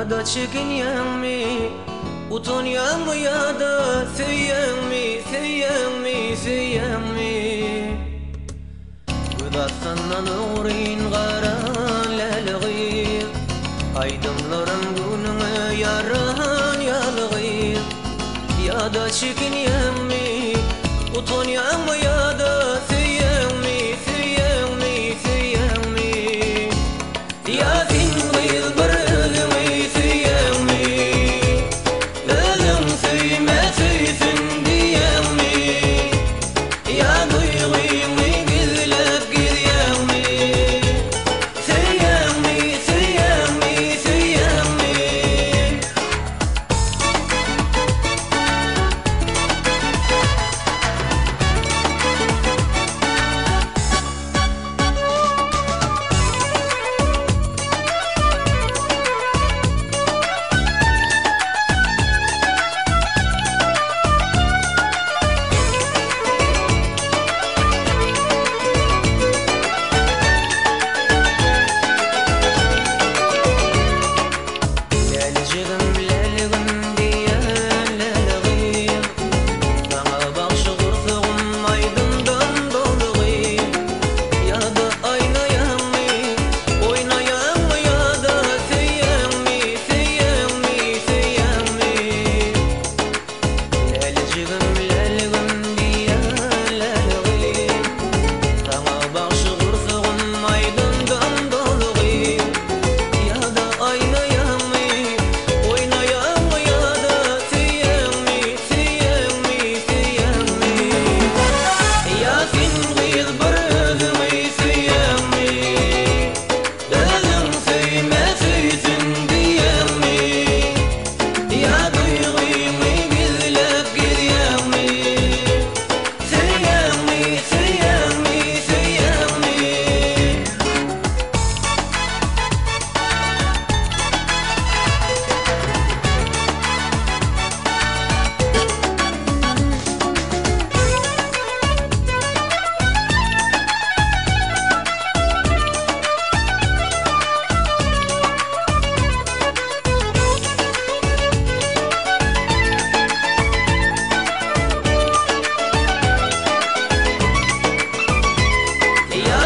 Ya da çekingen mi Utanyan mı ya da seyen mi Seyen mi seyen mi Gıdasından nurin garan leleğir Aydınlarım günüme yaran yalığır Ya da çekingen mi Utanyan mı ya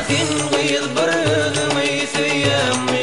تنغيض برد ميث يمي